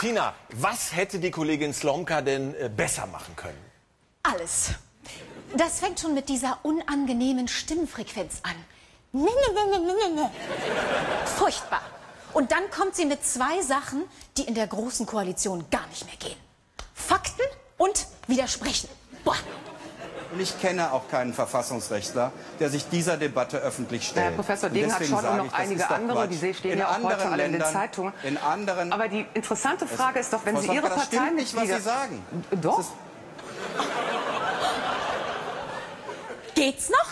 Tina, was hätte die Kollegin Slomka denn äh, besser machen können? Alles. Das fängt schon mit dieser unangenehmen Stimmfrequenz an. Furchtbar. Und dann kommt sie mit zwei Sachen, die in der Großen Koalition gar nicht mehr gehen. Fakten und Widersprechen. Boah. Und ich kenne auch keinen Verfassungsrechtler, der sich dieser Debatte öffentlich stellt. Herr Professor Degenhardt schon und noch einige andere, die stehen in ja auch heute alle in den Ländern, Zeitungen. In anderen. Aber die interessante Frage ist doch, wenn Frau Sie Ihre das stimmt nicht, was. Sie sagen. Doch. Das Geht's noch?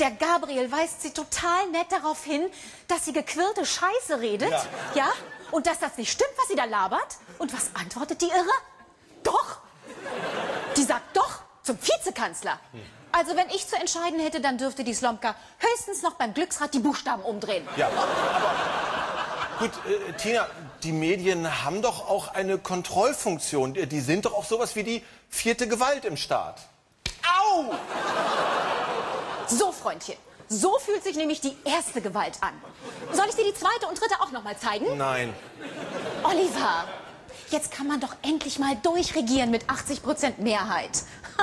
Der Gabriel weist sie total nett darauf hin, dass sie gequirlte Scheiße redet. Ja. ja? Und dass das nicht stimmt, was sie da labert. Und was antwortet die Irre? Doch. Die sagt doch zum Vizekanzler. Also wenn ich zu entscheiden hätte, dann dürfte die Slomka höchstens noch beim Glücksrad die Buchstaben umdrehen. Ja, aber gut, äh, Tina, die Medien haben doch auch eine Kontrollfunktion. Die sind doch auch sowas wie die vierte Gewalt im Staat. Au! So, Freundchen. So fühlt sich nämlich die erste Gewalt an. Soll ich dir die zweite und dritte auch noch mal zeigen? Nein. Oliver, jetzt kann man doch endlich mal durchregieren mit 80 Prozent Mehrheit.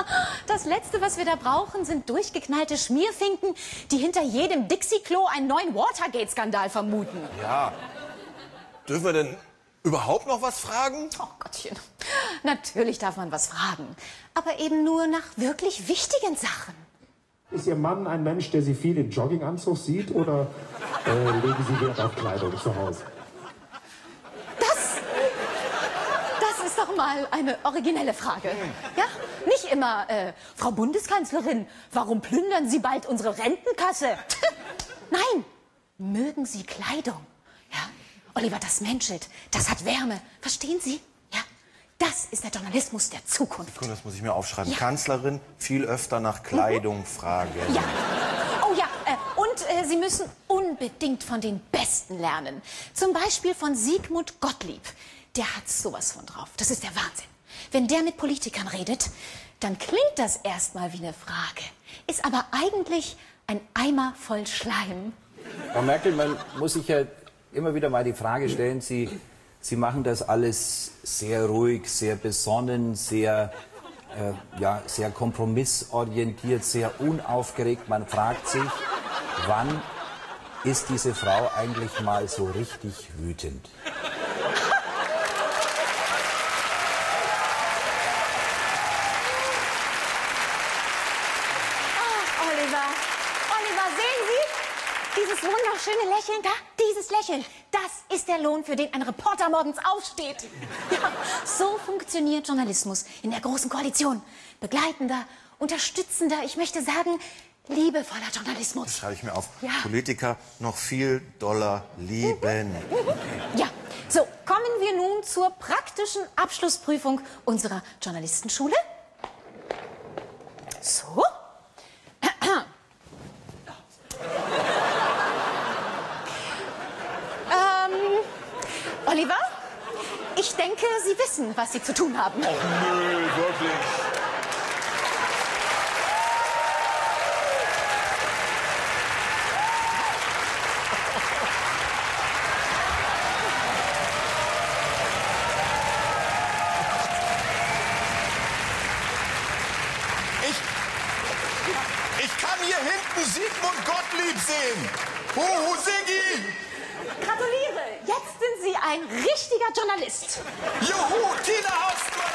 Das Letzte, was wir da brauchen, sind durchgeknallte Schmierfinken, die hinter jedem Dixie-Klo einen neuen Watergate-Skandal vermuten. Ja. Dürfen wir denn überhaupt noch was fragen? Oh Gottchen, natürlich darf man was fragen, aber eben nur nach wirklich wichtigen Sachen. Ist Ihr Mann ein Mensch, der Sie viel im Jogginganzug sieht oder äh, legen Sie Wert auf Kleidung zu Hause? Das, das ist doch mal eine originelle Frage. Ja? Nicht immer, äh, Frau Bundeskanzlerin, warum plündern Sie bald unsere Rentenkasse? Nein, mögen Sie Kleidung? Ja? Oliver, das menschelt, das hat Wärme. Verstehen Sie? Ja? Das ist der Journalismus der Zukunft. Gut, das muss ich mir aufschreiben. Ja. Kanzlerin viel öfter nach Kleidung fragen. Ja. Oh ja, äh, und äh, Sie müssen unbedingt von den Besten lernen. Zum Beispiel von Sigmund Gottlieb. Der hat sowas von drauf. Das ist der Wahnsinn. Wenn der mit Politikern redet, dann klingt das erstmal wie eine Frage, ist aber eigentlich ein Eimer voll Schleim. Frau Merkel, man muss sich ja immer wieder mal die Frage stellen, Sie, Sie machen das alles sehr ruhig, sehr besonnen, sehr, äh, ja, sehr kompromissorientiert, sehr unaufgeregt. Man fragt sich, wann ist diese Frau eigentlich mal so richtig wütend? Oliver, Oliver, sehen Sie? Dieses wunderschöne Lächeln da, dieses Lächeln, das ist der Lohn, für den ein Reporter morgens aufsteht. Ja, so funktioniert Journalismus in der Großen Koalition. Begleitender, unterstützender, ich möchte sagen, liebevoller Journalismus. Schreibe ich mir auf. Ja. Politiker noch viel doller lieben. Ja, so, kommen wir nun zur praktischen Abschlussprüfung unserer Journalistenschule. So. ähm, Oliver, ich denke, Sie wissen, was Sie zu tun haben. Nö, wirklich. Ich, ich kann hier hinten Sigmund Gottlieb sehen. Huhu, Siggi! ein richtiger Journalist. Juhu, Tina Hausmann!